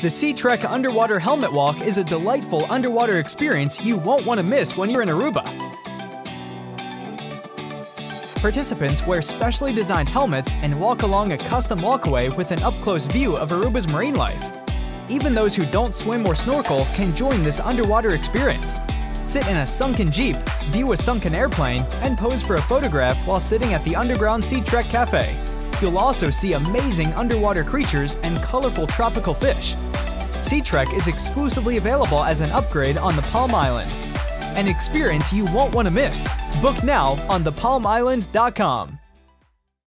The Sea Trek Underwater Helmet Walk is a delightful underwater experience you won't want to miss when you're in Aruba. Participants wear specially designed helmets and walk along a custom walkway with an up-close view of Aruba's marine life. Even those who don't swim or snorkel can join this underwater experience. Sit in a sunken jeep, view a sunken airplane, and pose for a photograph while sitting at the underground Sea Trek Cafe. You'll also see amazing underwater creatures and colorful tropical fish. Sea Trek is exclusively available as an upgrade on De Palm Island. An experience you won't want to miss. Book now on depalmisland.com.